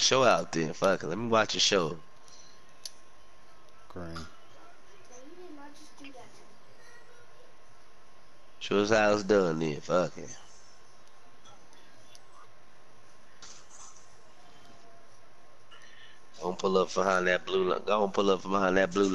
show out then. Fuck it. Let me watch a show. Green. Show us how it's done then. Fuck it. Don't pull up behind that blue. line. Go on, pull up behind that blue. line.